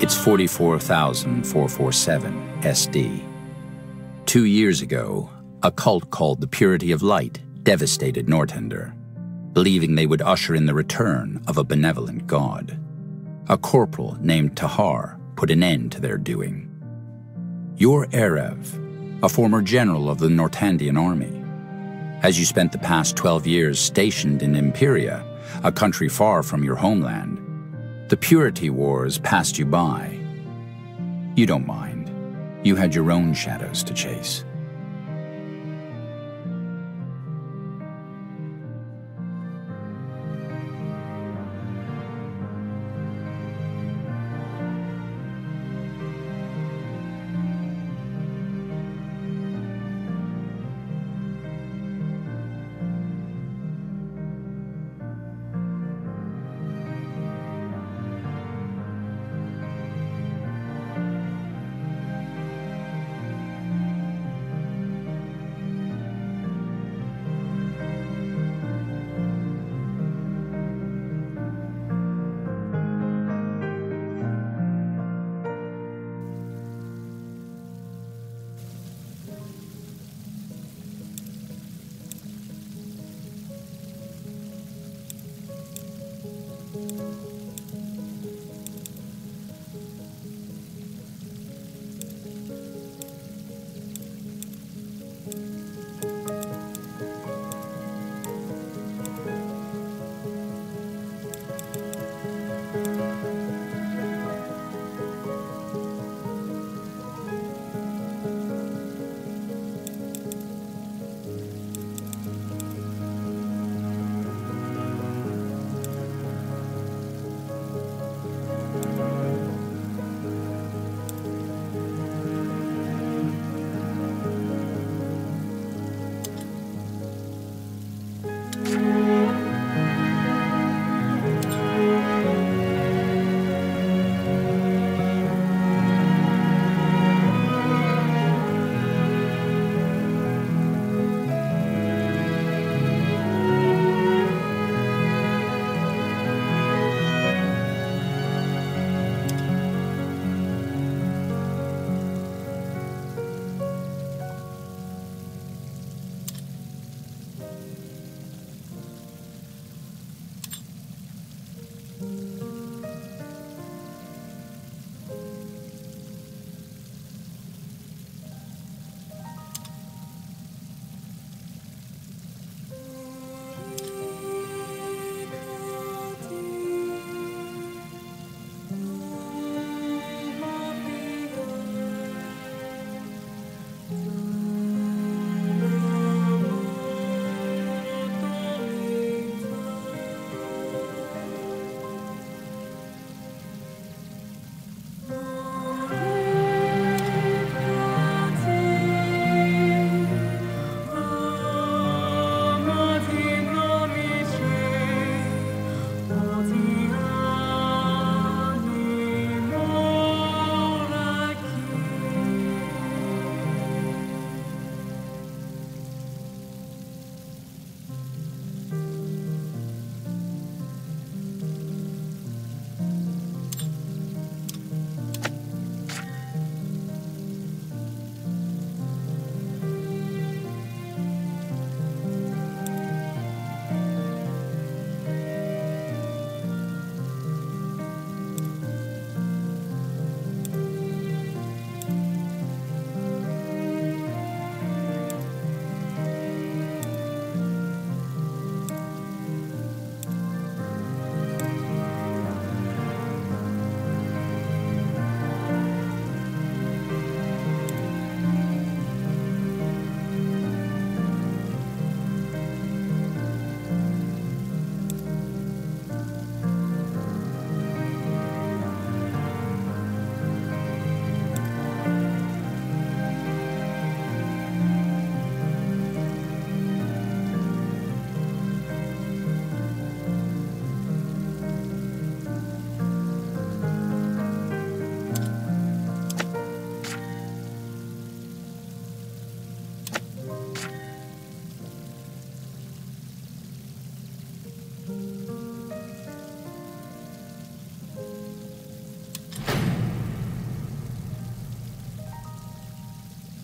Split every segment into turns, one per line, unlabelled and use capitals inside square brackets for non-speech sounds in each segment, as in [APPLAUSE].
It's 44,447 SD. Two years ago, a cult called the Purity of Light devastated Nortander, believing they would usher in the return of a benevolent god. A corporal named Tahar put an end to their doing. You're Erev, a former general of the Nortandian army. As you spent the past 12 years stationed in Imperia, a country far from your homeland, the Purity Wars passed you by. You don't mind. You had your own shadows to chase.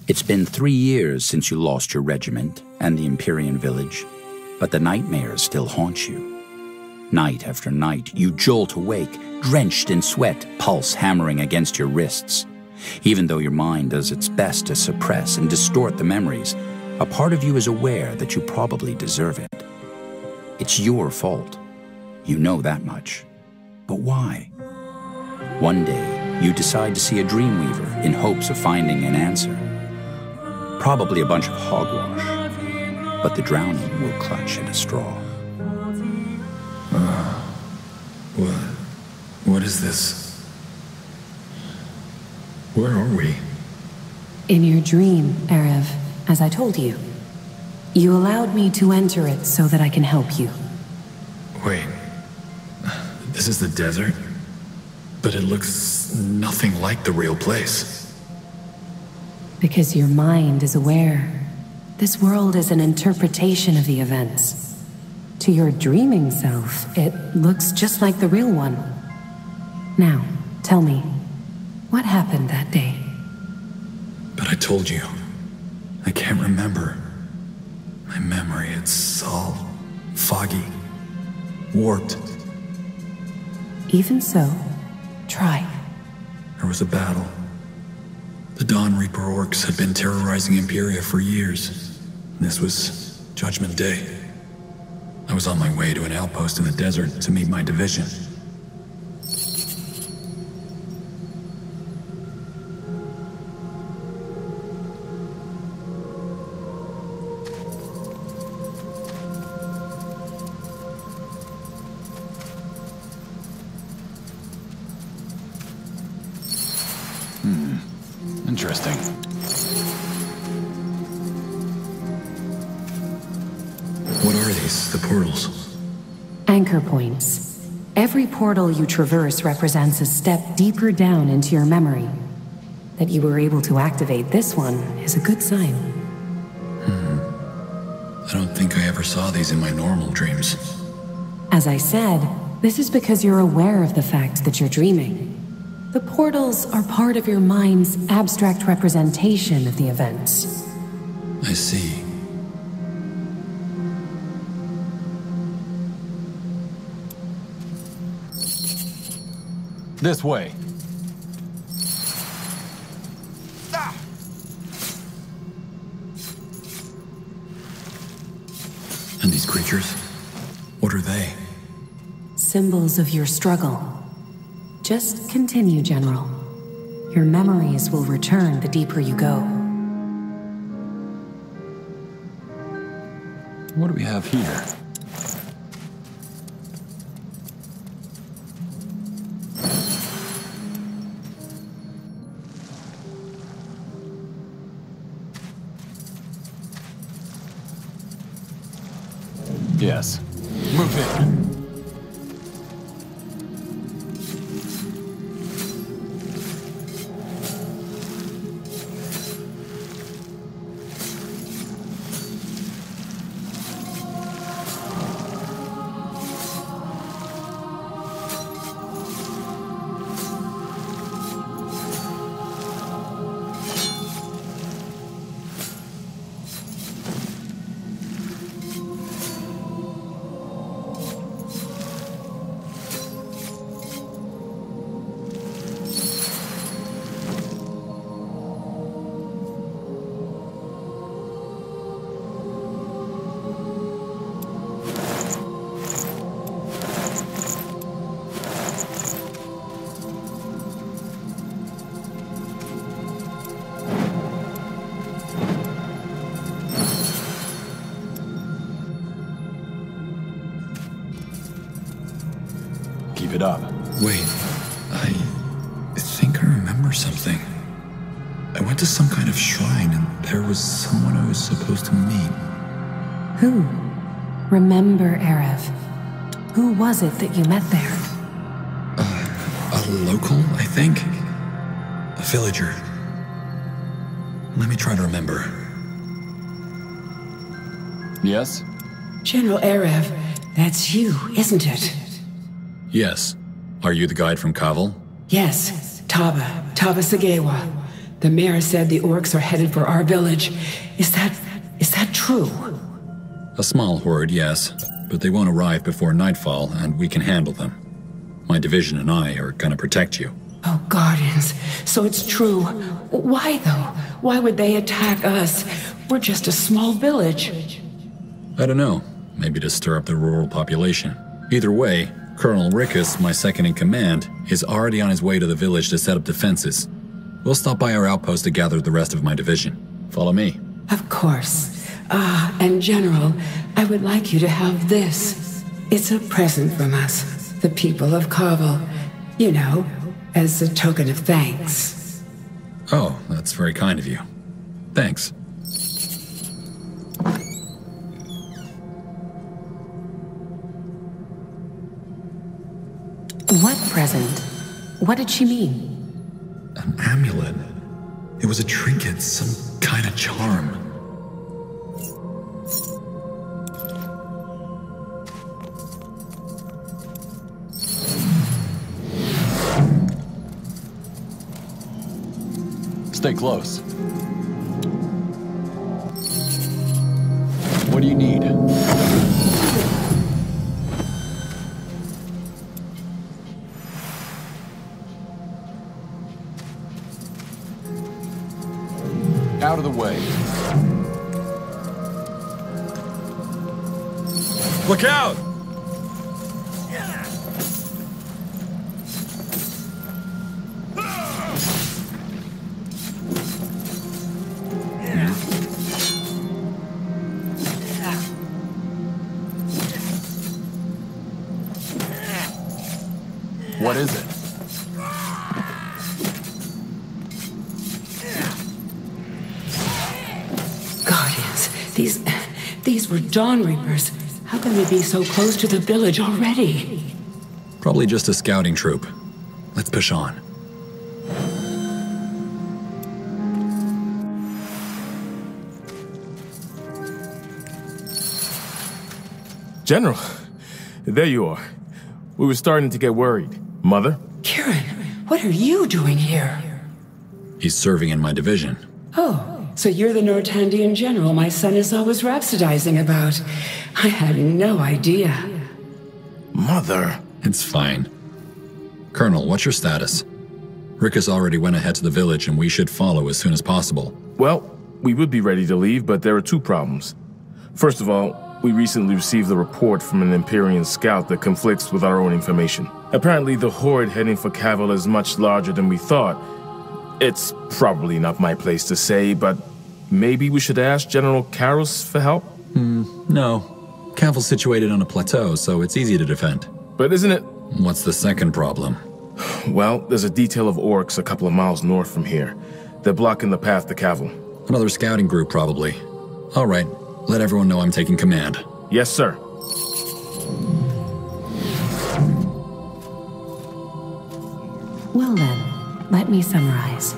It's been three years since you lost your regiment and the Empyrean village, but the nightmares still haunt you. Night after night, you jolt awake, drenched in sweat, pulse hammering against your wrists. Even though your mind does its best to suppress and distort the memories, a part of you is aware that you probably deserve it. It's your fault. You know that much. But why? One day, you decide to see a dreamweaver in hopes of finding an answer. Probably a bunch of hogwash, but the drowning will clutch at a straw.
Uh, what? What is this? Where are we?
In your dream, Erev, as I told you. You allowed me to enter it so that I can help you.
Wait. This is the desert? But it looks nothing like the real place.
Because your mind is aware. This world is an interpretation of the events. To your dreaming self, it looks just like the real one. Now, tell me, what happened that day?
But I told you, I can't remember. My memory, it's all foggy, warped.
Even so, try.
There was a battle. The Dawn Reaper orcs had been terrorizing Imperia for years. This was Judgment Day. I was on my way to an outpost in the desert to meet my division.
Portal you traverse represents a step deeper down into your memory. That you were able to activate this one is a good sign.
Hmm. I don't think I ever saw these in my normal dreams.
As I said, this is because you're aware of the fact that you're dreaming. The portals are part of your mind's abstract representation of the events.
I see.
This way.
And these creatures? What are they?
Symbols of your struggle. Just continue, General. Your memories will return the deeper you go.
What do we have here?
Who? Remember, Erev. Who was it that you met there?
Uh, a local, I think? A villager. Let me try to remember.
Yes?
General Erev, that's you, isn't it?
Yes. Are you the guide from Kaval?
Yes, Taba, Taba Sagewa. The mayor said the orcs are headed for our village. Is that... is that true?
A small horde, yes. But they won't arrive before nightfall, and we can handle them. My division and I are gonna protect you.
Oh, Guardians. So it's true. Why, though? Why would they attack us? We're just a small village.
I don't know. Maybe to stir up the rural population. Either way, Colonel Rickus, my second in command, is already on his way to the village to set up defenses. We'll stop by our outpost to gather the rest of my division. Follow me.
Of course. Ah, and General, I would like you to have this. It's a present from us, the people of Carvel. You know, as a token of thanks.
Oh, that's very kind of you. Thanks.
What present? What did she mean?
An amulet. It was a trinket, some kind of charm.
Stay close. What do you need? Out of the way.
Look out!
Dawn Reapers. How can they be so close to the village already?
Probably just a scouting troop. Let's push on.
General, there you are. We were starting to get worried. Mother?
Kieran, what are you doing here?
He's serving in my division.
Oh, so you're the Nortandian general my son is always rhapsodizing about. I had no idea.
Mother?
It's fine. Colonel, what's your status? Rickus already went ahead to the village and we should follow as soon as possible.
Well, we would be ready to leave, but there are two problems. First of all, we recently received a report from an Empyrean scout that conflicts with our own information. Apparently, the horde heading for Cavil is much larger than we thought. It's probably not my place to say, but maybe we should ask General Karos for help?
Hmm, no. Cavil's situated on a plateau, so it's easy to defend.
But isn't it?
What's the second problem? [SIGHS]
Well, there's a detail of orcs a couple of miles north from here. They're blocking the path to Cavil.
Another scouting group, probably. All right, let everyone know I'm taking command.
Yes, sir.
Well then, let me summarize.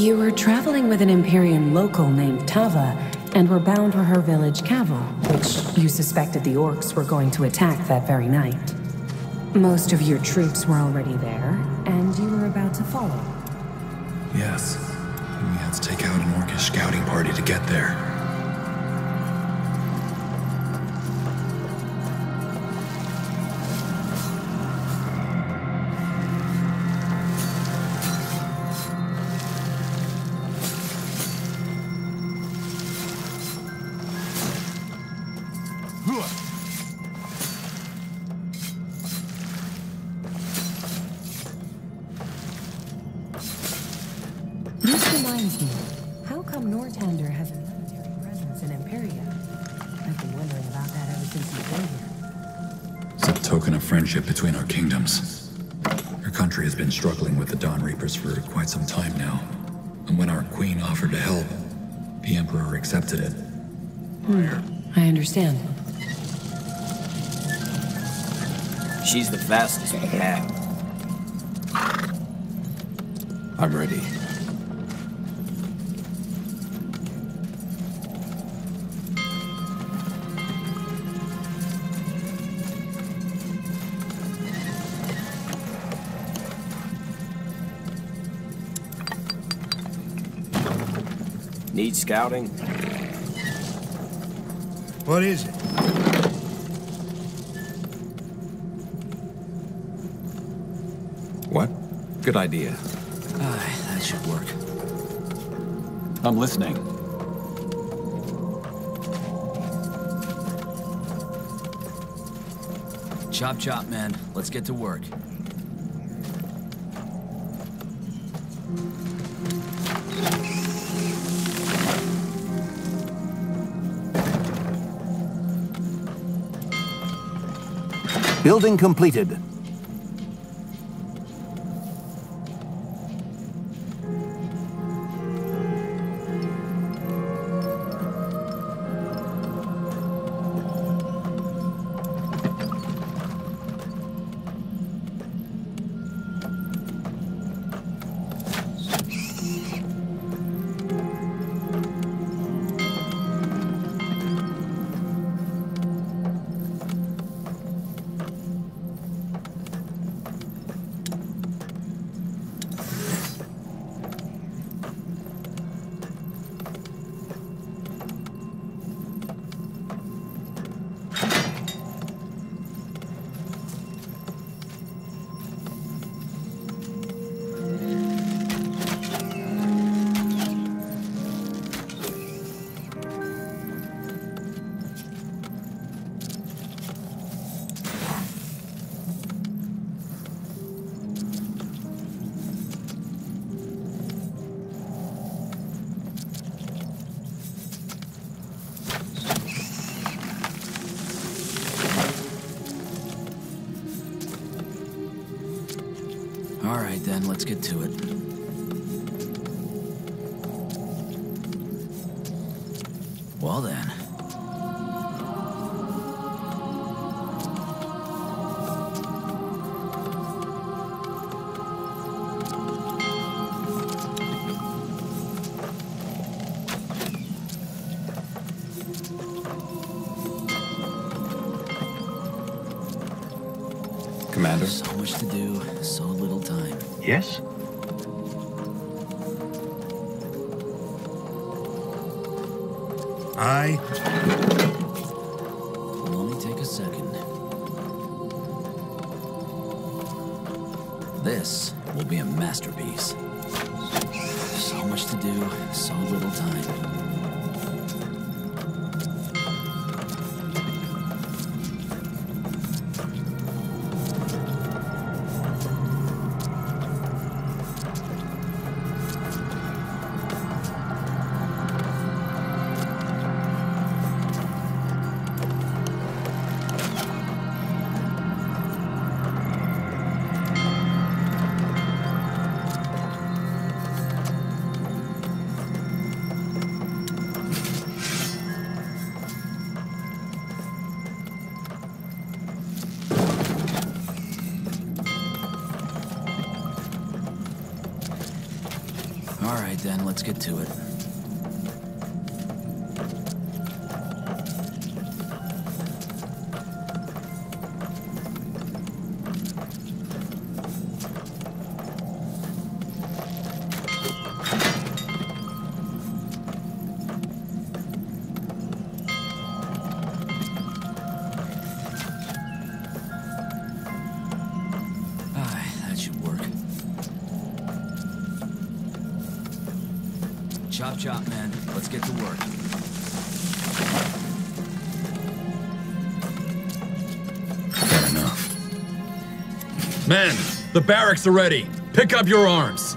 You were traveling with an Empyrean local named Tava, and were bound for her village Cavil, which you suspected the orcs were going to attack that very night. Most of your troops were already there, and you were about to follow.
Yes. We had to take out an orcish scouting party to get there.
She's the fastest we have.
I'm ready.
Need scouting?
What is it?
What? Good idea.
Aye, that should work.
I'm listening.
Chop chop, man. Let's get to work.
Building completed.
Let's get to it.
Men, the barracks are ready. Pick up your arms.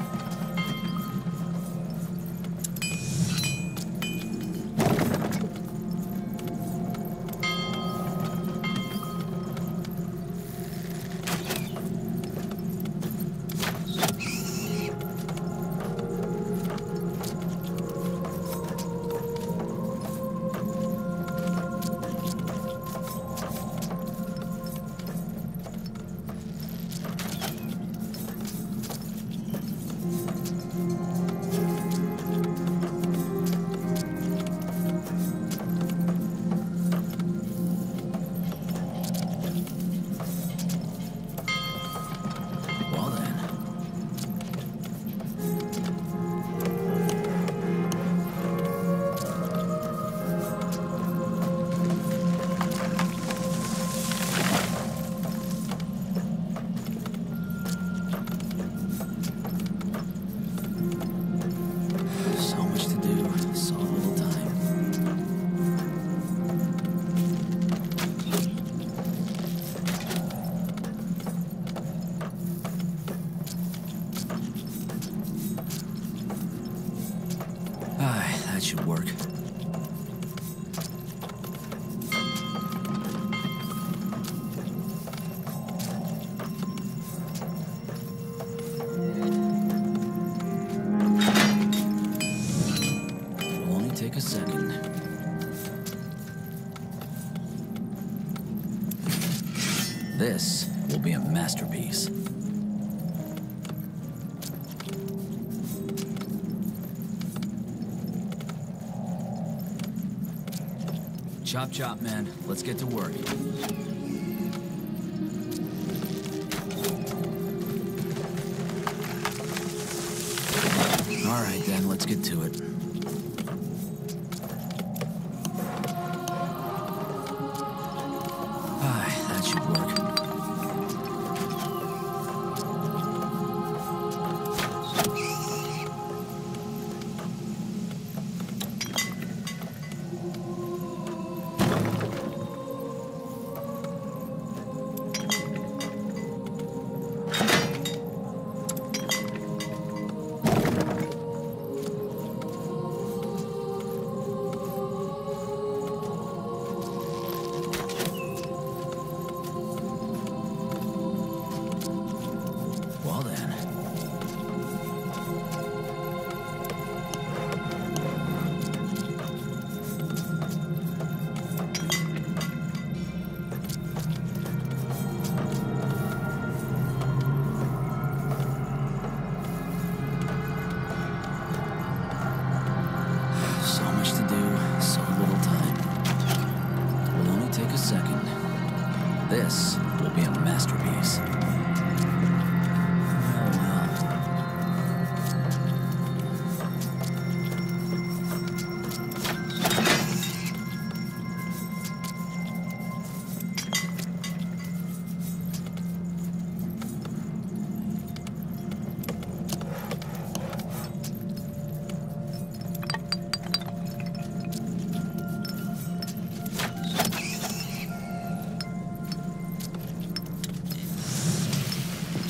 Chop chop, man. Let's get to work.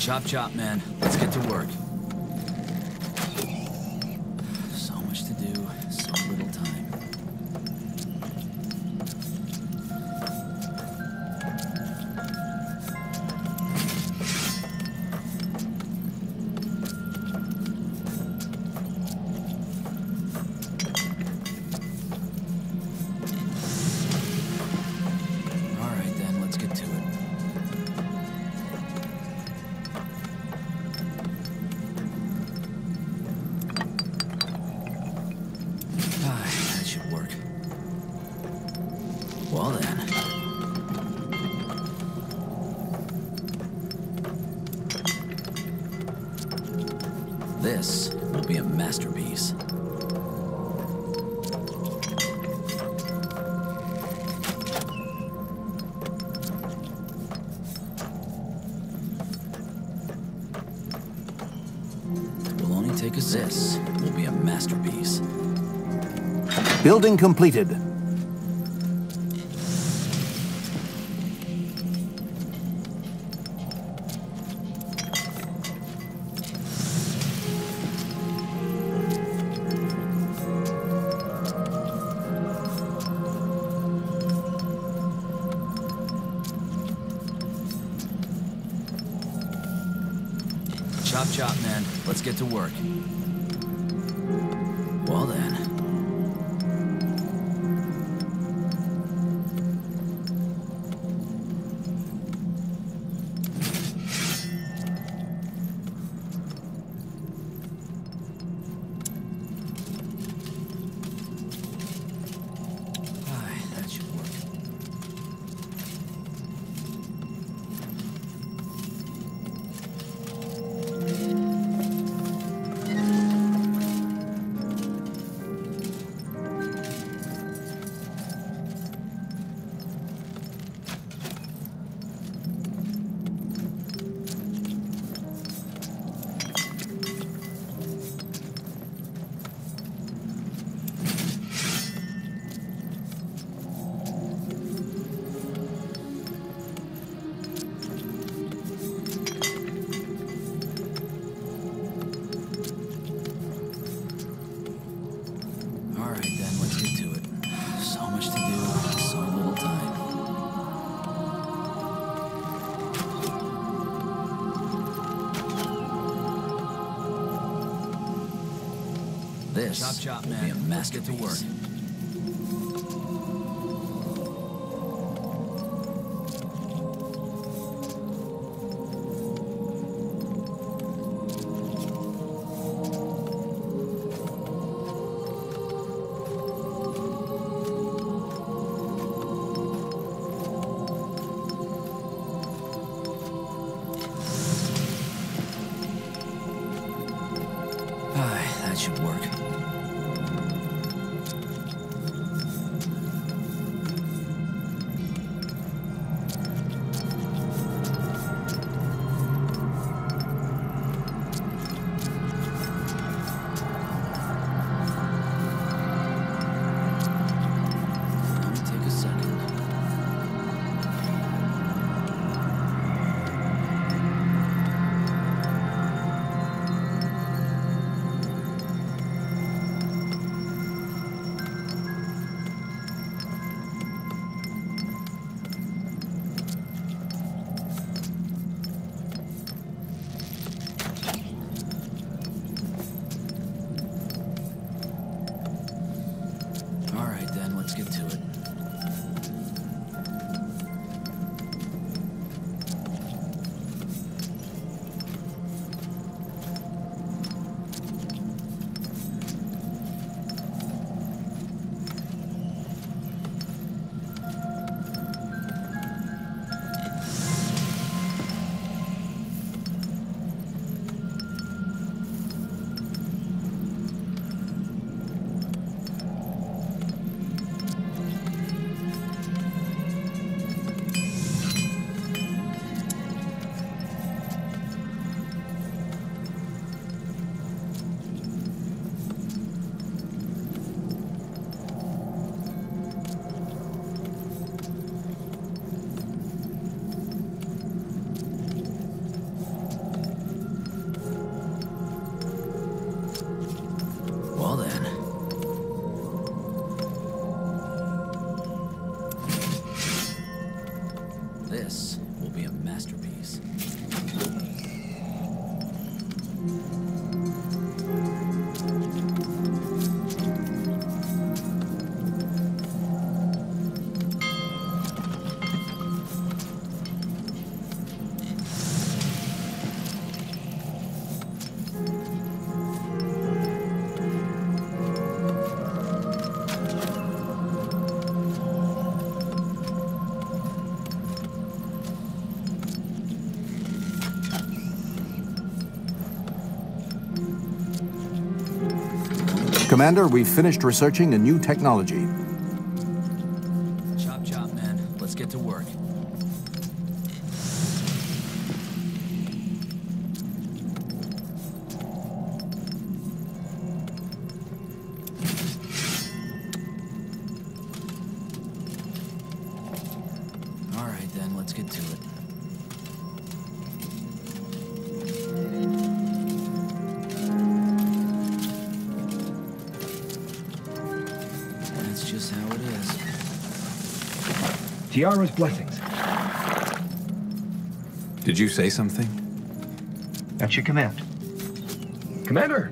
Chop chop, man. Let's get to work.
Building completed.
Chop, chop, man. Let's get to work.
Get to
it.
Commander, we've finished researching a new technology.
Tiara's blessings.
Did you say something?
That's your command. Commander!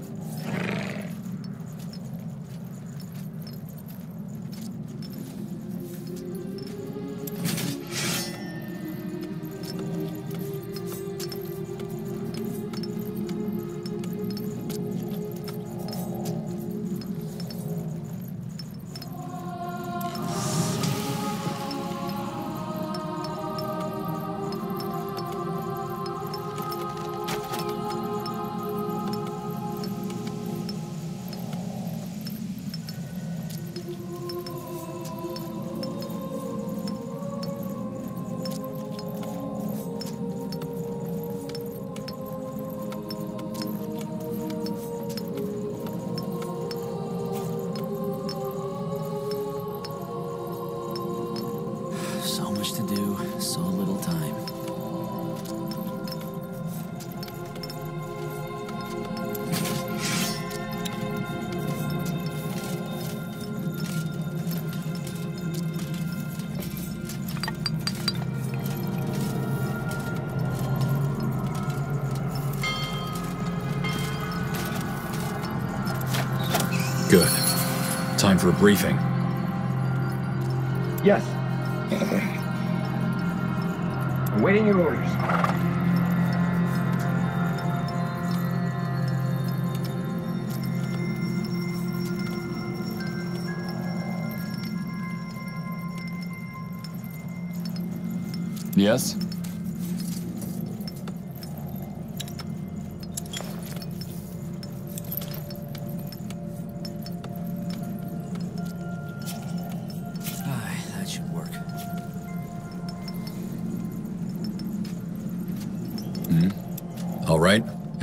Briefing.
Yes. [LAUGHS] Awaiting your orders.
Yes?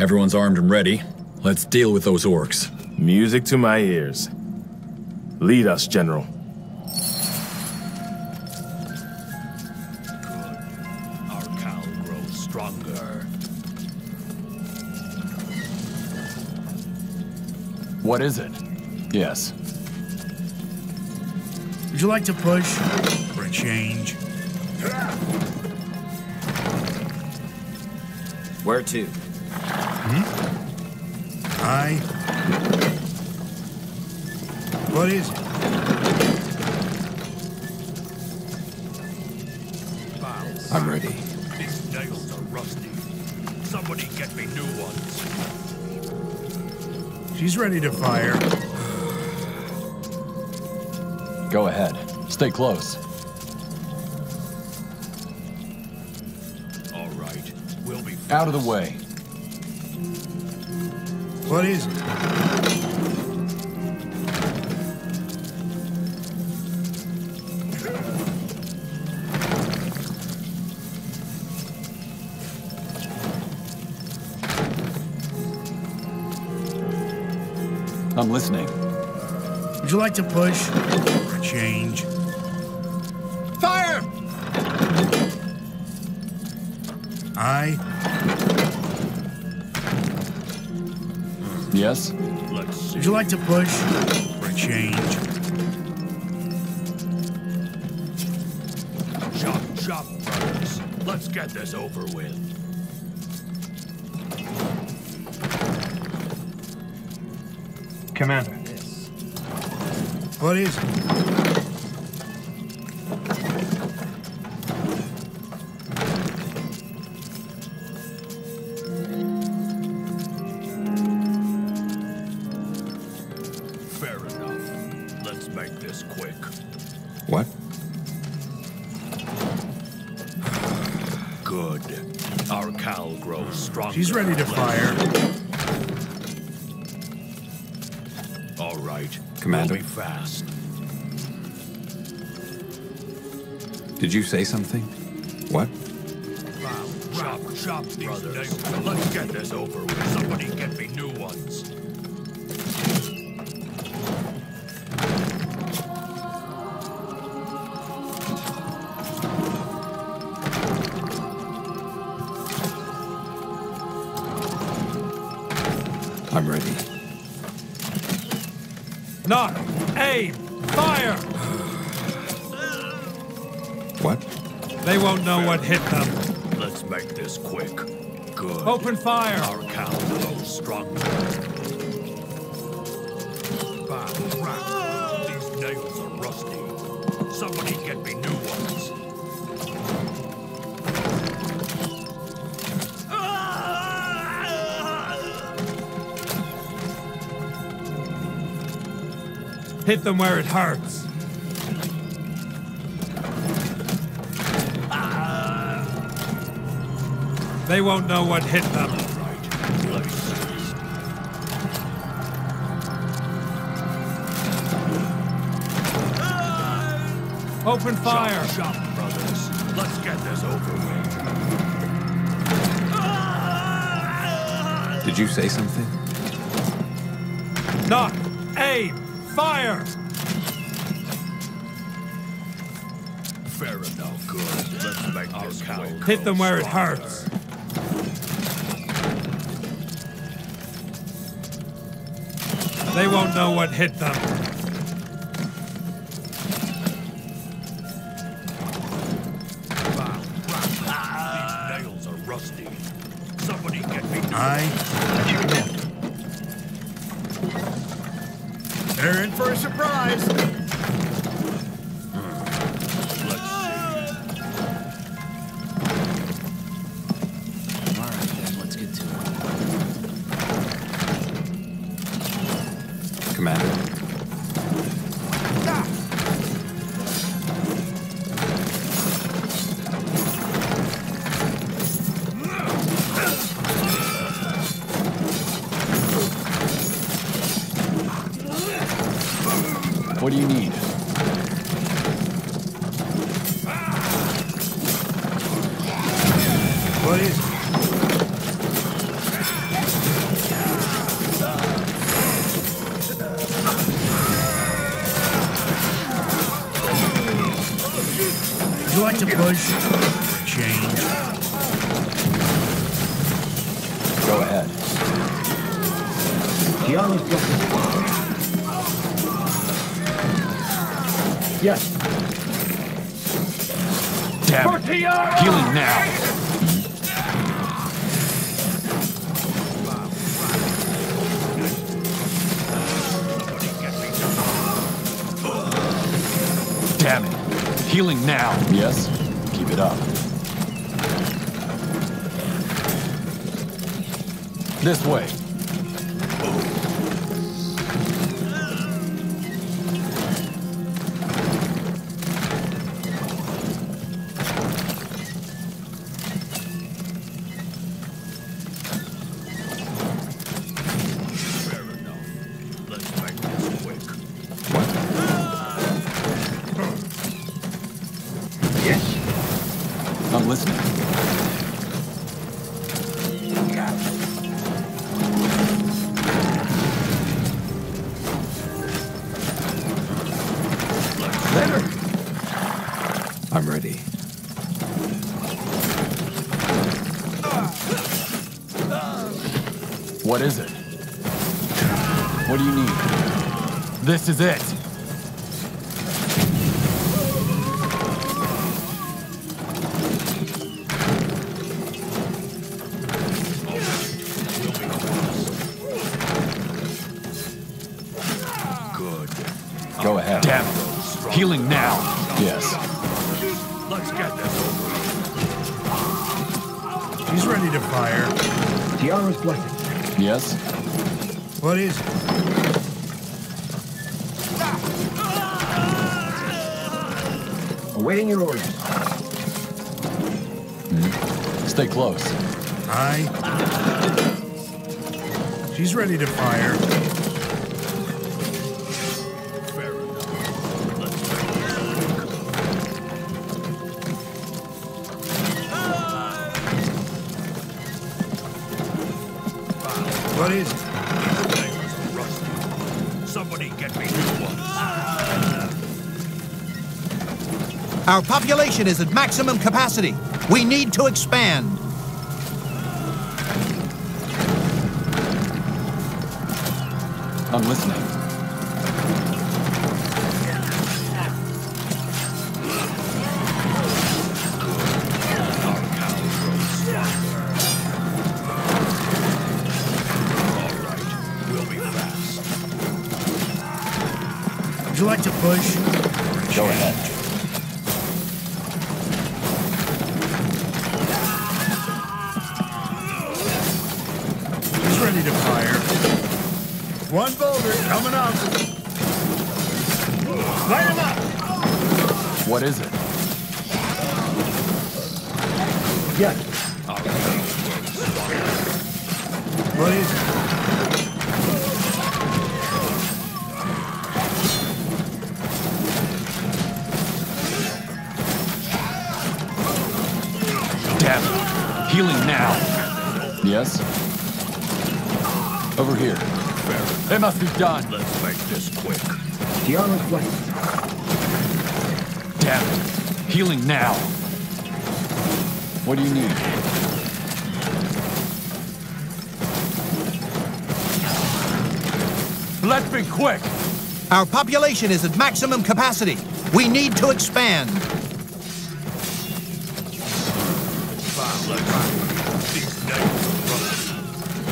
Everyone's armed and ready. Let's deal with those orcs.
Music to my ears. Lead us, General.
Our cow grows stronger.
What is it? Yes.
Would you like to push for a change?
Where to? Hmm?
I. What is it?
I'm ready.
These nails are rusty. Somebody get me new ones.
She's ready to fire.
Go ahead. Stay close.
All right. We'll be
Out of the way.
What is it?
I'm listening.
Would you like to push change?
Yes?
Let's see.
Would you like to push for a change?
Chop, chop, brothers. Let's get this over with.
Commander.
What is it?
Right.
Commander?
We'll be fast.
Did you say something? What?
Chop, chop, these nails. Let's get this over with. Somebody get me new ones. Hit them. Let's make this quick. Good. Open fire! Our cow grows stronger. Bam, ram. These nails are rusty. Somebody get me new ones. Hit them where it hurts. They won't know what hit them. Open fire! Shop, brothers. Let's get this over with.
Did you say something?
Knock! Aim! Fire! Fair enough. Good. Let's make this cow. Hit them where it hurts. Won't know what hit them.
Commander?
What do you need? This it.
Good.
Go ahead.
Damn it. Healing now.
Yes.
Let's get this over.
He's ready to fire.
Tiara's blessing.
Yes?
What is it?
Awaiting your orders. Hmm.
Stay close.
Aye. She's ready to fire.
Our population is at maximum capacity. We need to expand.
I'm listening.
Let's be quick.
Our population is at maximum capacity. We need to expand.
These nails are rusty.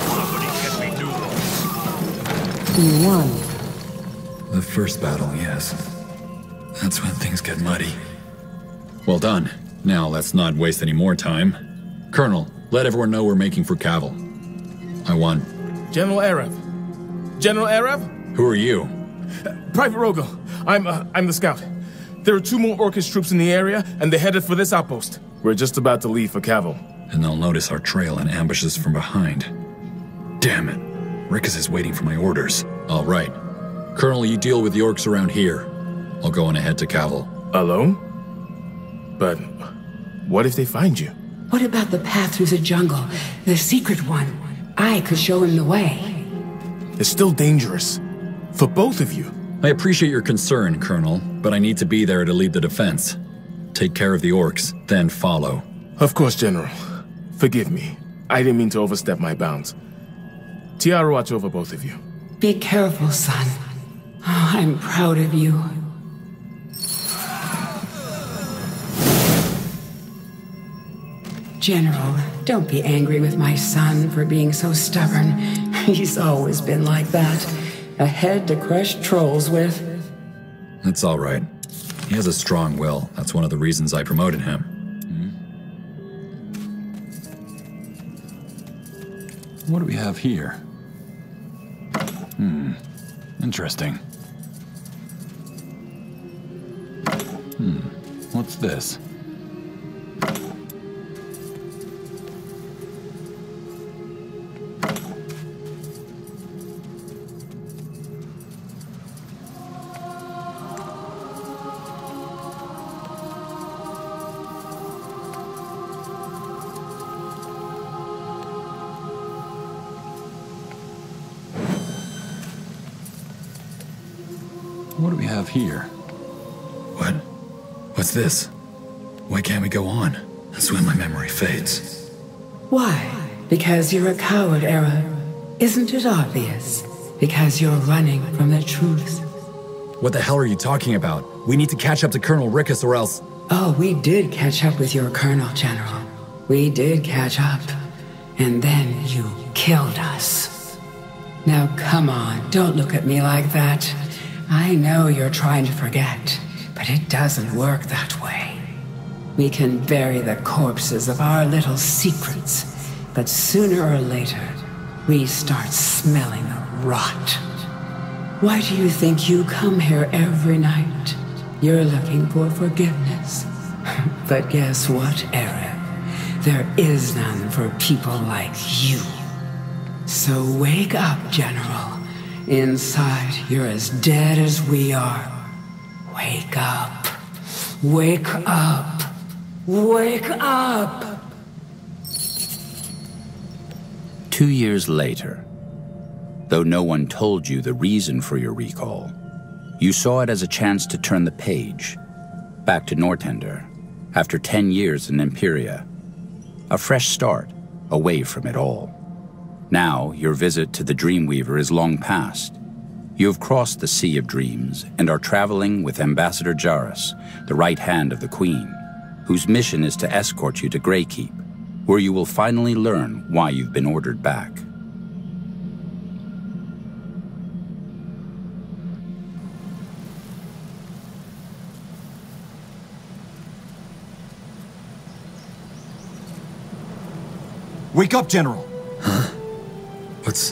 Somebody get me new ones.
You won.
The first battle, yes. That's when things get muddy. Well done. Now let's not waste any more time. Colonel, let everyone know we're making for Cavill. I won.
General Arav. General Arav?
Who are you?
Private Rogel. I'm, uh, I'm the scout. There are two more Orcish troops in the area, and they're headed for this outpost. We're just about to leave for Cavill.
And they'll notice our trail and ambush us from behind. Damn it. Rickus is waiting for my orders. All right. Colonel, you deal with the orcs around here. I'll go on ahead to Cavill.
Alone? But what if they find you?
What about the path through the jungle? The secret one. I could show him the way.
It's still dangerous. For both of you.
I appreciate your concern, Colonel, but I need to be there to lead the defense. Take care of the orcs, then follow.
Of course, General. Forgive me. I didn't mean to overstep my bounds. Tiara watch over both of you.
Be careful, son. Oh, I'm proud of you. General, don't be angry with my son for being so stubborn. He's always been like that. A head to crush trolls with.
That's all right. He has a strong will. That's one of the reasons I promoted him. What do we have here? Hmm. Interesting. Hmm. What's this? What do we have here? What? What's this? Why can't we go on? That's when my memory fades.
Why? Because you're a coward, Era. Isn't it obvious? Because you're running from the truth.
What the hell are you talking about? We need to catch up to Colonel Rickus or else.
Oh, we did catch up with your Colonel, General. We did catch up. And then you killed us. Now come on, don't look at me like that. I know you're trying to forget, but it doesn't work that way. We can bury the corpses of our little secrets, but sooner or later, we start smelling the rot. Why do you think you come here every night? You're looking for forgiveness. [LAUGHS] but guess what, Eric? There is none for people like you. So wake up, General. Inside, you're as dead as we are. Wake up. Wake up. Wake up!
Two years later, though no one told you the reason for your recall, you saw it as a chance to turn the page, back to Nortander, after ten years in Imperia. A fresh start, away from it all. Now, your visit to the Dreamweaver is long past. You have crossed the Sea of Dreams and are traveling with Ambassador Jarrus, the right hand of the Queen, whose mission is to escort you to Greykeep, where you will finally learn why you've been ordered back.
Wake up, General!
Huh? What's...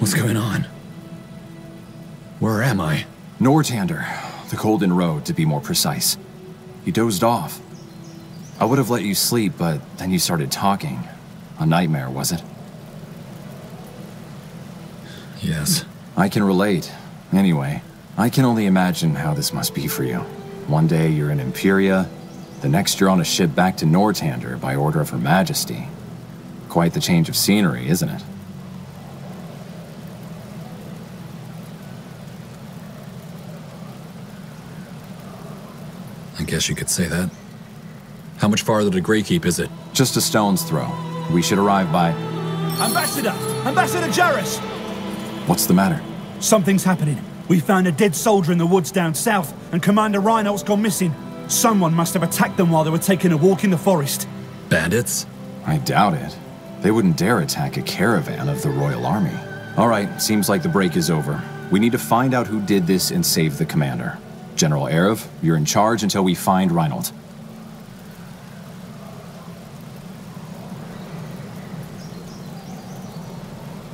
what's going on? Where am I?
Nortander. The Golden Road, to be more precise. You dozed off. I would have let you sleep, but then you started talking. A nightmare, was it?
Yes.
I can relate. Anyway, I can only imagine how this must be for you. One day you're in Imperia, the next you're on a ship back to Nortander by order of Her Majesty. Quite the change of scenery, isn't it?
Guess you could say that. How much farther to Greykeep is it?
Just a stone's throw. We should arrive by...
Ambassador! Ambassador Jarrus!
What's the matter?
Something's happening. We found a dead soldier in the woods down south, and Commander Reinhold's gone missing. Someone must have attacked them while they were taking a walk in the forest.
Bandits?
I doubt it. They wouldn't dare attack a caravan of the Royal Army. All right, seems like the break is over. We need to find out who did this and save the commander. General Arev, you're in charge until we find Reinhold.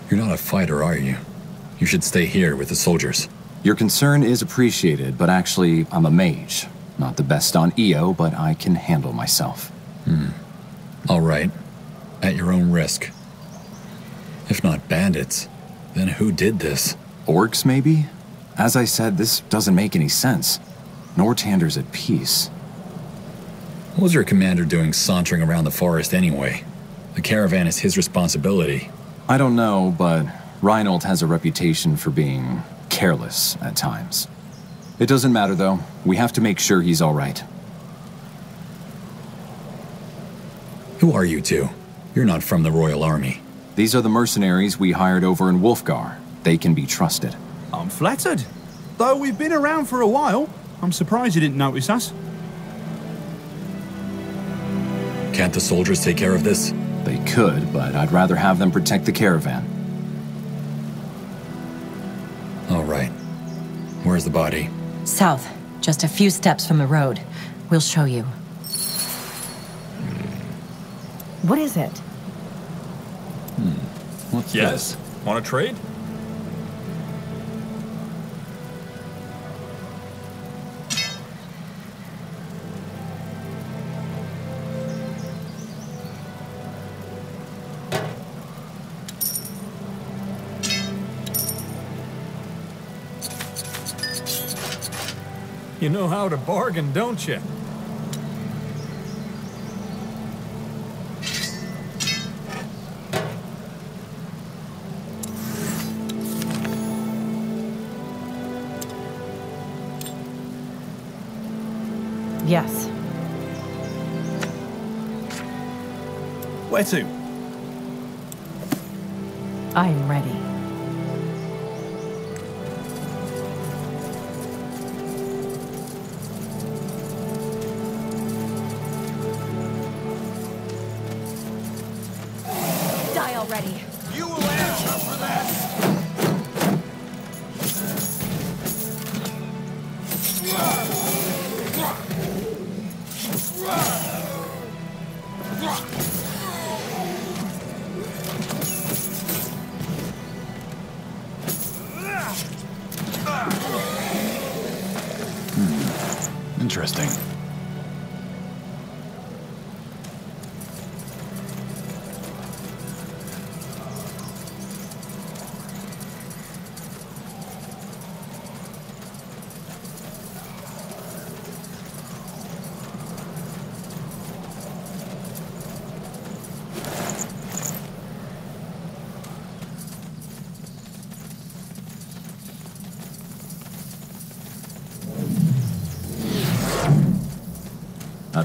You're not a fighter, are you? You should stay here with the soldiers.
Your concern is appreciated, but actually, I'm a mage. Not the best on EO, but I can handle myself.
Hmm. All right. At your own risk. If not bandits, then who did this?
Orcs, maybe? As I said, this doesn't make any sense. Nortander's at peace.
What was your commander doing sauntering around the forest anyway? The caravan is his responsibility.
I don't know, but Reinhold has a reputation for being careless at times. It doesn't matter, though. We have to make sure he's all right.
Who are you two? You're not from the Royal Army.
These are the mercenaries we hired over in Wolfgar. They can be trusted.
I'm flattered. Though we've been around for a while, I'm surprised you didn't notice us.
Can't the soldiers take care of this?
They could, but I'd rather have them protect the caravan.
All right. Where's the body?
South, just a few steps from the road. We'll show you. What is it?
Hmm. What's
yes. Want to trade? You know how to bargain, don't you?
Yes.
Where to?
I'm ready.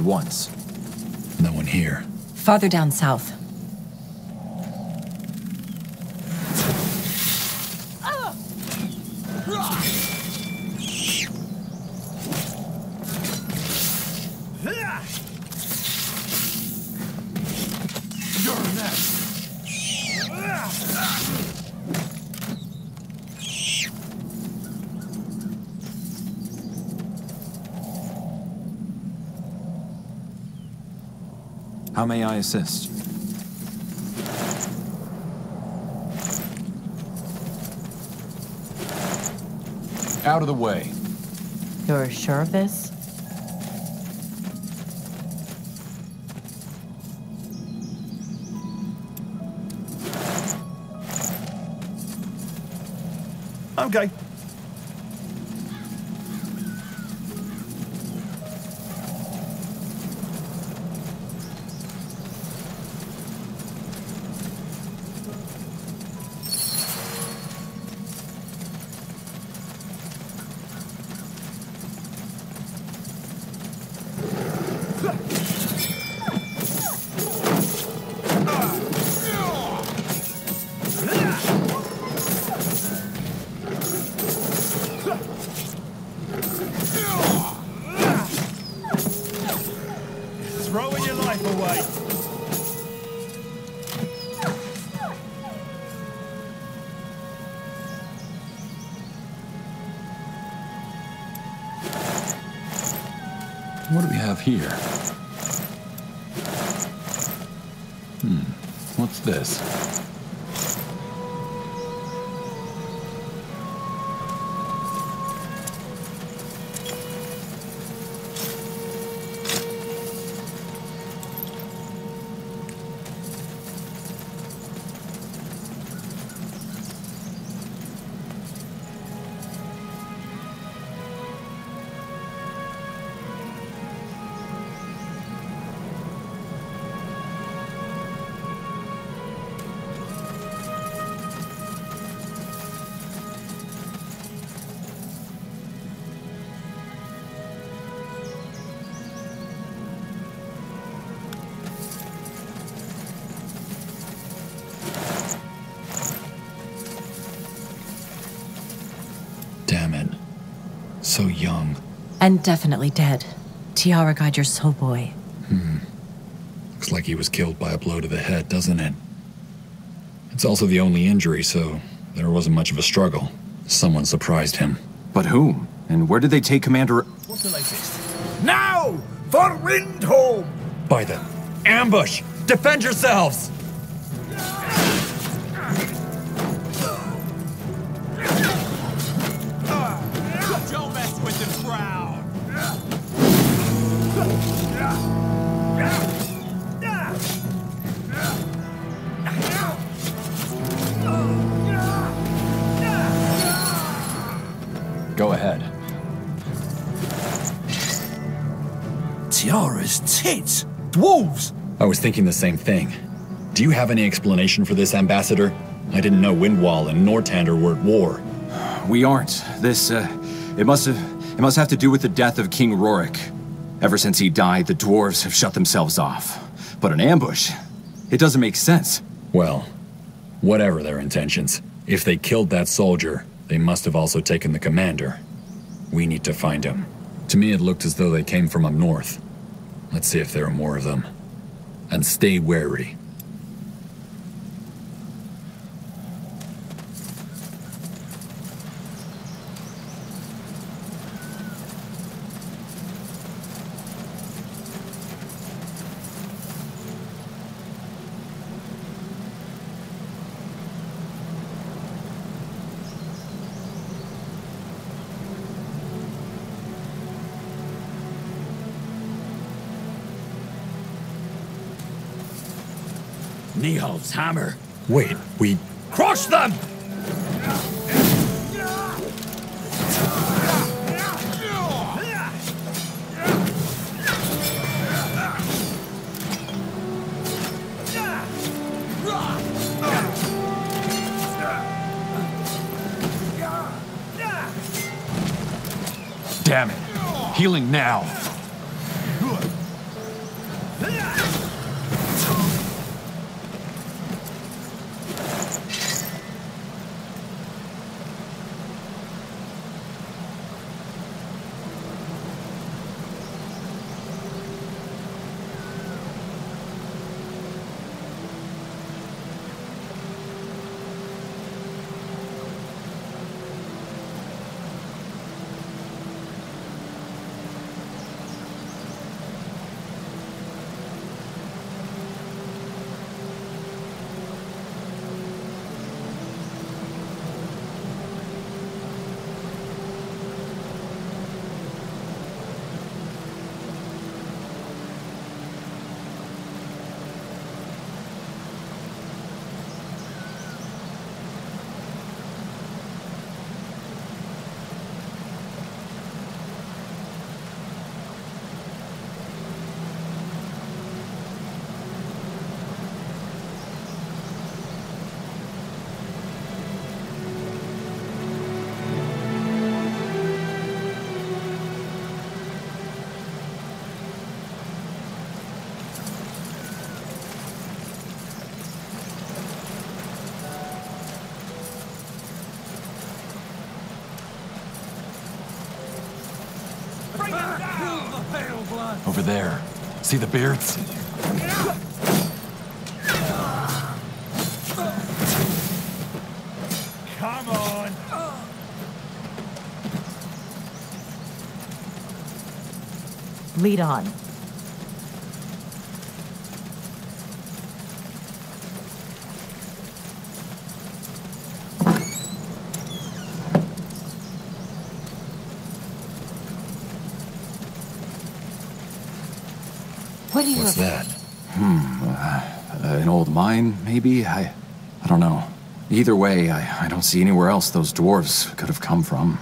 Once.
No one here.
Farther down south.
How may I assist?
Out of the way.
You're sure of this?
Okay.
Here? So young.
And definitely dead. Tiara Guide your soul boy.
Hmm. Looks like he was killed by a blow to the head, doesn't it? It's also the only injury, so there wasn't much of a struggle. Someone surprised him.
But whom? And where did they take Commander...
What's the latest? Now! For Windholm!
By the ambush! Defend yourselves!
Tiara's tits! Dwarves!
I was thinking the same thing. Do you have any explanation for this, Ambassador? I didn't know Windholm and Nortander were at war.
We aren't. This, uh, it must have, it must have to do with the death of King Rorik. Ever since he died, the dwarves have shut themselves off. But an ambush? It doesn't make sense.
Well, whatever their intentions, if they killed that soldier, they must have also taken the commander. We need to find him. To me, it looked as though they came from up north. Let's see if there are more of them. And stay wary.
Hammer.
Wait, we...
Crush them!
Damn it. Healing now. Over there. See the beards?
Come on!
Lead on. What are you
What's that?
Hmm. Uh, an old mine, maybe? I. I don't know. Either way, I, I don't see anywhere else those dwarves could have come from.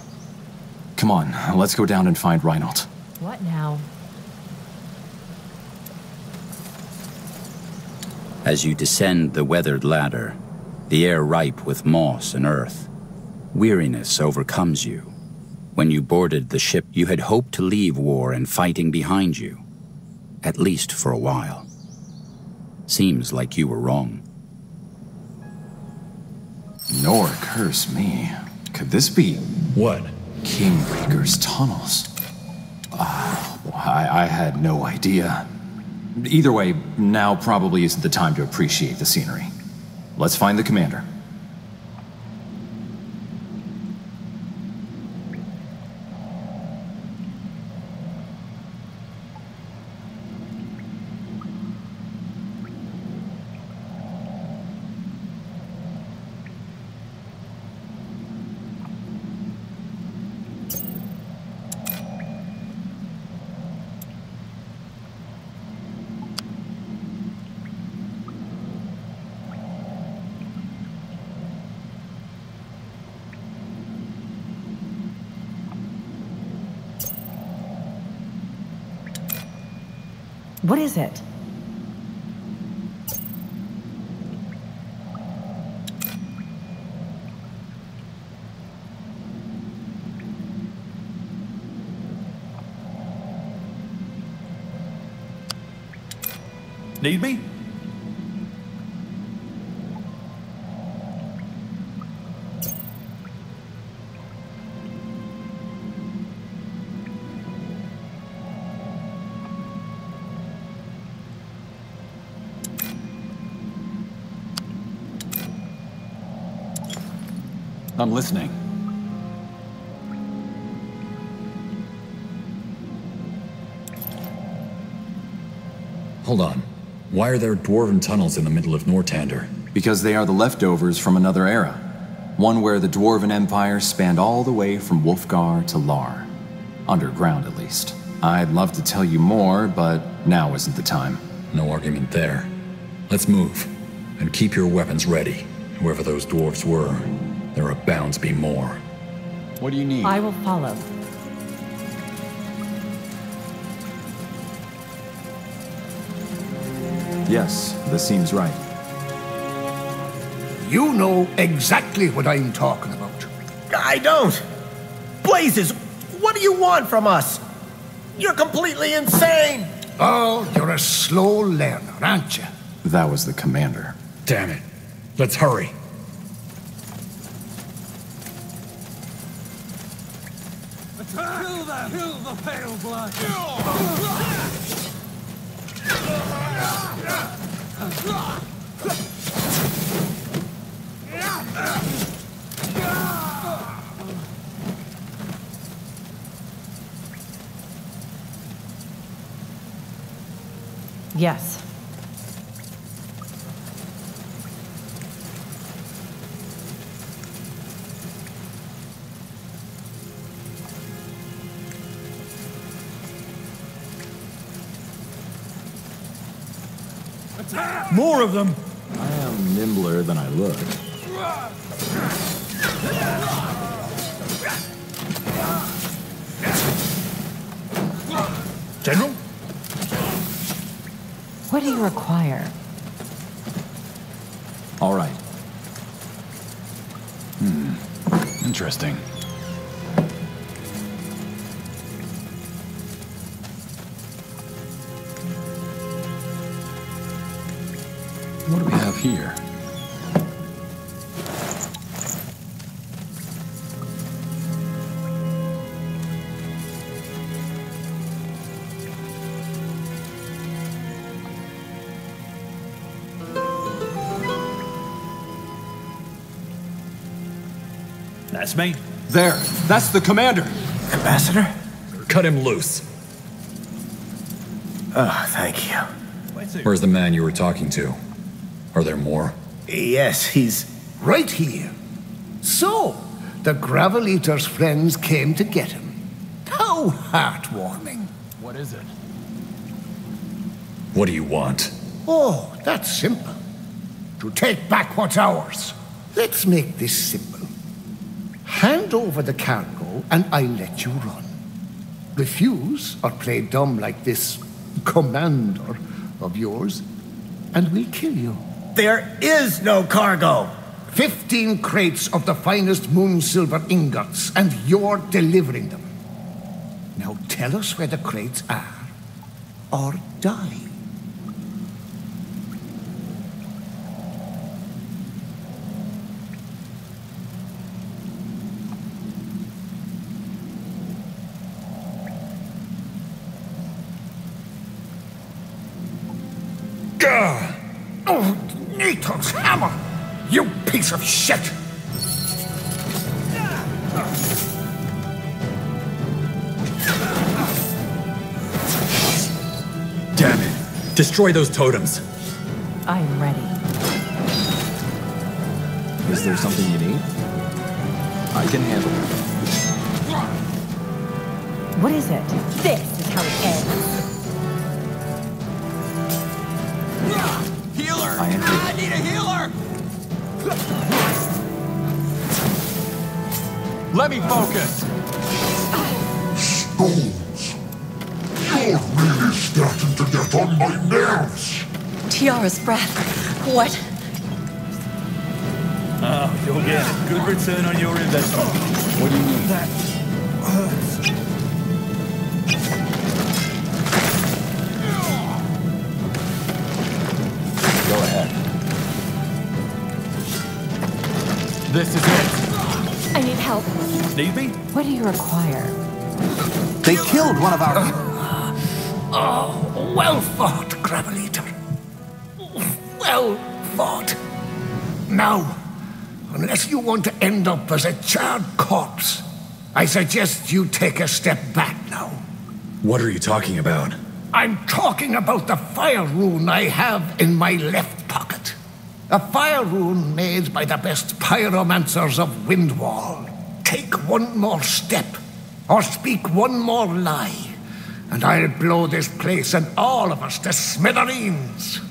Come on, let's go down and find Reinhold.
What now?
As you descend the weathered ladder, the air ripe with moss and earth, weariness overcomes you. When you boarded the ship, you had hoped to leave war and fighting behind you, at least for a while. Seems like you were wrong.
Nor curse me. Could this be.
What?
Kingmaker's tunnels. Uh, I, I had no idea. Either way, now probably isn't the time to appreciate the scenery. Let's find the commander.
What
I'm listening.
Hold on. Why are there dwarven tunnels in the middle of Nortander?
Because they are the leftovers from another era. One where the Dwarven Empire spanned all the way from Wolfgar to Lar. Underground, at least. I'd love to tell you more, but now isn't the time.
No argument there. Let's move. And keep your weapons ready. Whoever those dwarves were, there are bound to be more.
What do you need?
I will follow.
Yes, this seems right.
You know exactly what I'm talking about.
I don't. Blazes, what do you want from us? You're completely insane.
Oh, you're a slow learner, aren't you?
That was the commander.
Damn it. Let's hurry.
Kill that! Kill the pale blood!
Yes.
More of them!
I am nimbler than I look.
General?
What do you require?
All right.
Hmm. Interesting.
That's me.
There! That's the commander!
Ambassador?
Cut him loose.
Oh, thank you.
Where's the man you were talking to? Are there more?
Yes, he's...
Right here. So, the Gravel Eater's friends came to get him. How heartwarming.
What is it? What do you want?
Oh, that's simple. To take back what's ours. Let's make this simple. Hand over the cargo and I let you run. Refuse or play dumb like this commander of yours, and we'll kill you.
There is no cargo!
Fifteen crates of the finest moon silver ingots, and you're delivering them. Now tell us where the crates are, or die.
Destroy those totems!
Require?
They killed one of our.
Oh, well fought, Gravel Eater. Well fought. Now, unless you want to end up as a charred corpse, I suggest you take a step back now.
What are you talking about?
I'm talking about the fire rune I have in my left pocket. A fire rune made by the best pyromancers of Windholm. Take one more step, or speak one more lie, and I'll blow this place and all of us to smithereens.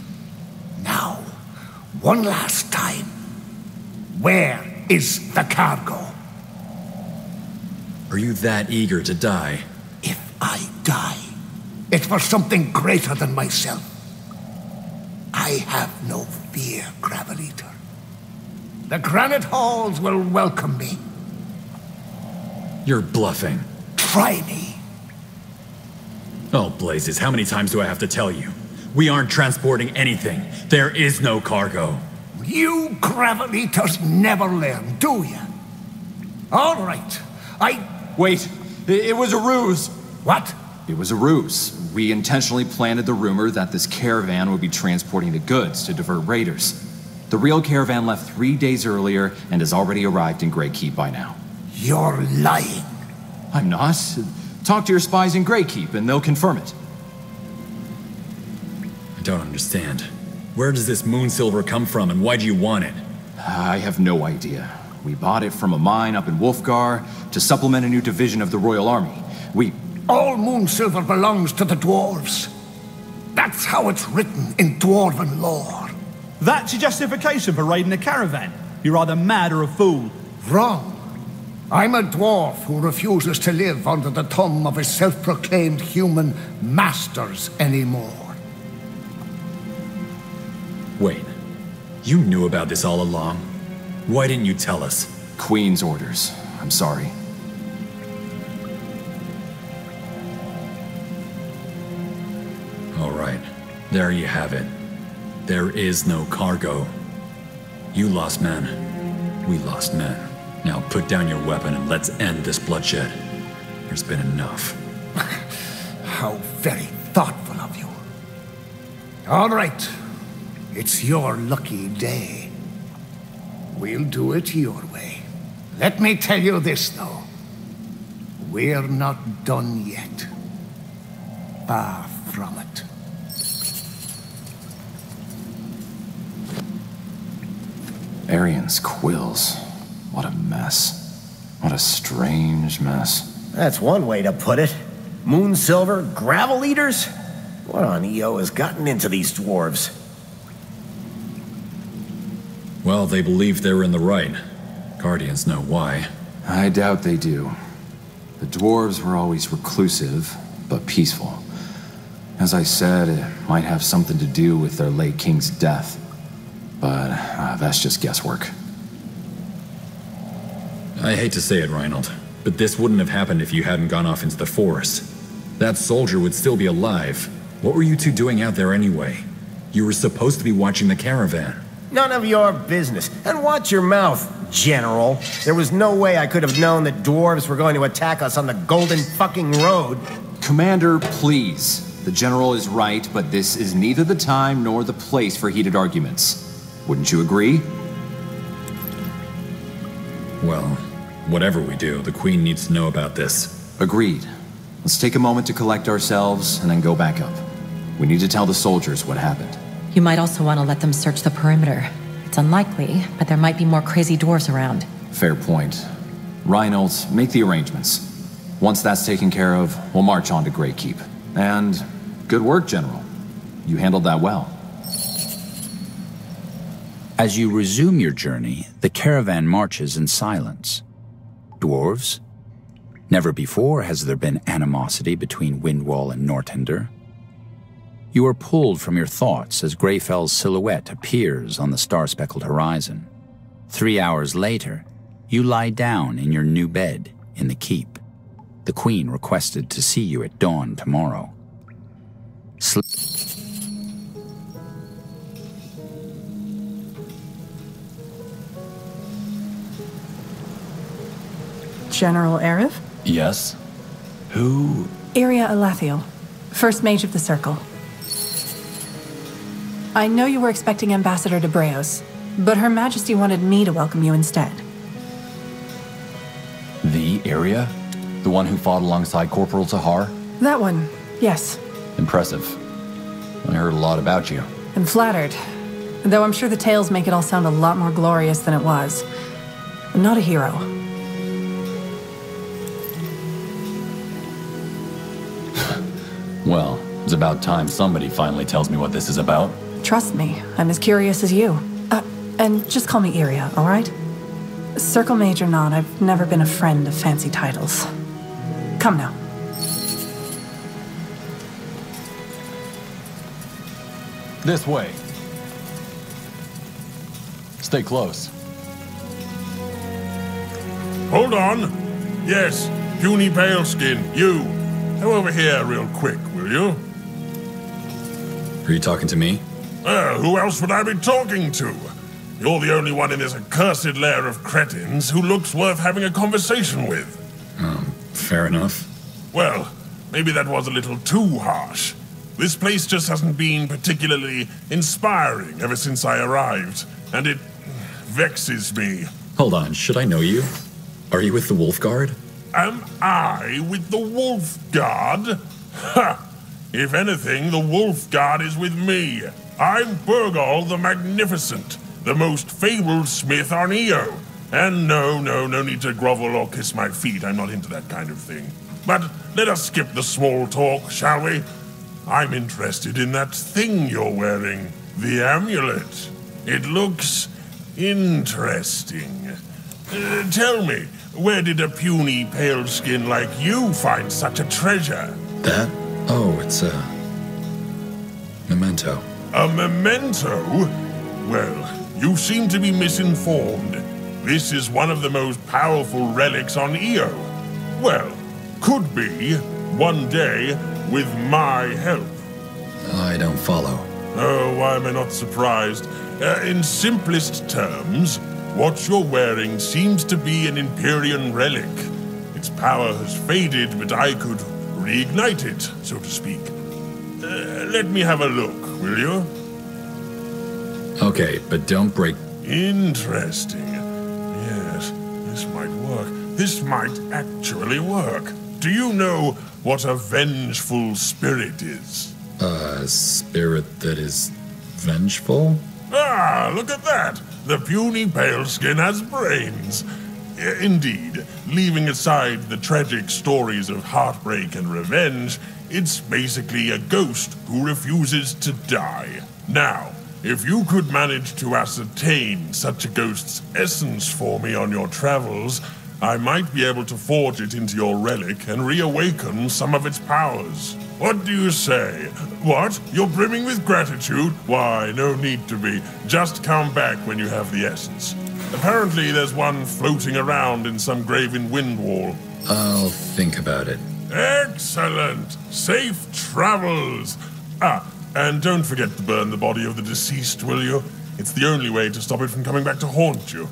Now, one last time. Where is the cargo?
Are you that eager to die?
If I die, it's for something greater than myself. I have no fear, Gravel Eater. The granite halls will welcome me.
You're bluffing.
Try me.
Oh, blazes, how many times do I have to tell you? We aren't transporting anything. There is no cargo.
You Gravel Eaters never learn, do you? All right. I.
Wait, it was a ruse.
What?
It was a ruse. We intentionally planted the rumor that this caravan would be transporting the goods to divert raiders. The real caravan left three days earlier and has already arrived in Grey Keep by now.
You're lying.
I'm not. Talk to your spies in Grey Keep and they'll confirm it.
I don't understand. Where does this moon silver come from and why do you want it?
I have no idea. We bought it from a mine up in Wolfgar to supplement a new division of the Royal Army. We.
All moon silver belongs to the dwarves. That's how it's written in dwarven lore.
That's your justification for raiding a caravan? You're either mad or a fool.
Wrong. I'm a dwarf who refuses to live under the thumb of his self proclaimed human masters anymore.
Wait, you knew about this all along? Why didn't you tell us?
Queen's orders. I'm sorry.
All right, there you have it. There is no cargo. You lost men. We lost men. Now put down your weapon and let's end this bloodshed. There's been enough. [LAUGHS]
How very thoughtful of you. All right. It's your lucky day. We'll do it your way. Let me tell you this, though. We're not done yet. Far from it.
Arian's quills. What a mess. What a strange mess.
That's one way to put it. Moon silver, gravel eaters? What on Eo has gotten into these dwarves?
Well, they believe they're in the right. Guardians know why.
I doubt they do. The dwarves were always reclusive, but peaceful. As I said, it might have something to do with their late king's death. But uh, that's just guesswork.
I hate to say it, Reinhold, but this wouldn't have happened if you hadn't gone off into the forest. That soldier would still be alive. What were you two doing out there anyway? You were supposed to be watching the caravan.
None of your business. And watch your mouth, General. There was no way I could have known that dwarves were going to attack us on the Golden fucking Road.
Commander, please. The General is right, but this is neither the time nor the place for heated arguments. Wouldn't you agree?
Well, whatever we do, the Queen needs to know about this.
Agreed. Let's take a moment to collect ourselves and then go back up. We need to tell the soldiers what happened.
You might also want to let them search the perimeter. It's unlikely, but there might be more crazy dwarves around.
Fair point. Reynolds, make the arrangements. Once that's taken care of, we'll march on to Grey Keep. And good work, General. You handled that well.
As you resume your journey, the caravan marches in silence. Dwarves? Never before has there been animosity between Windholm and Nortander. You are pulled from your thoughts as Greyfell's silhouette appears on the star-speckled horizon. Three hours later, you lie down in your new bed in the keep. The Queen requested to see you at dawn tomorrow. Sleep.
General Arif?
Yes? Who?
Yria Alathiel, First Mage of the Circle. I know you were expecting Ambassador de Breos, but Her Majesty wanted me to welcome you instead.
The Yria? The one who fought alongside Corporal Tahar?
That one, yes.
Impressive. I heard a lot about you.
I'm flattered. Though I'm sure the tales make it all sound a lot more glorious than it was. I'm not a hero.
It's about time somebody finally tells me what this is about.
Trust me, I'm as curious as you. Uh, and just call me Yria, all right? Circle Mage or not, I've never been a friend of fancy titles. Come now.
This way. Stay close.
Hold on. Yes, puny pale skin, you. Come over here real quick, will you?
Are you talking to me?
Well, who else would I be talking to? You're the only one in this accursed lair of cretins who looks worth having a conversation with.
Um, fair enough.
Well, maybe that was a little too harsh. This place just hasn't been particularly inspiring ever since I arrived, and it vexes me.
Hold on, should I know you? Are you with the Wolf Guard?
Am I with the Wolf Guard? Ha! If anything, the Wolf God is with me. I'm Burgal the Magnificent, the most fabled smith on Eo. And no, no, no need to grovel or kiss my feet. I'm not into that kind of thing. But let us skip the small talk, shall we? I'm interested in that thing you're wearing, the amulet. It looks interesting. Uh, tell me, where did a puny pale skin like you find such a treasure?
That? Oh, it's a. memento.
A memento? Well, you seem to be misinformed. This is one of the most powerful relics on Eo. Well, could be, one day, with my help.
I don't follow.
Oh, why am I not surprised? Uh, in simplest terms, what you're wearing seems to be an Empyrean relic. Its power has faded, but I could reignite it, so to speak. Uh, let me have a look, will you?
Okay, but don't break.
Interesting. Yes, this might work. This might actually work. Do you know what a vengeful spirit is?
A spirit that is vengeful?
Ah, look at that! The puny pale skin has brains. Indeed, leaving aside the tragic stories of heartbreak and revenge, it's basically a ghost who refuses to die. Now, if you could manage to ascertain such a ghost's essence for me on your travels, I might be able to forge it into your relic and reawaken some of its powers. What do you say? What? You're brimming with gratitude? Why, no need to be. Just come back when you have the essence. Apparently, there's one floating around in some grave in Windholm.
I'll think about it.
Excellent! Safe travels! Ah, and don't forget to burn the body of the deceased, will you? It's the only way to stop it from coming back to haunt you.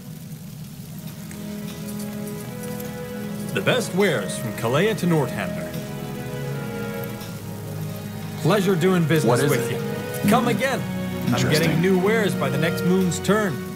The best wares from Kalea to Nortander. Pleasure doing business with
it?
you. Come again. I'm getting new wares by the next moon's turn.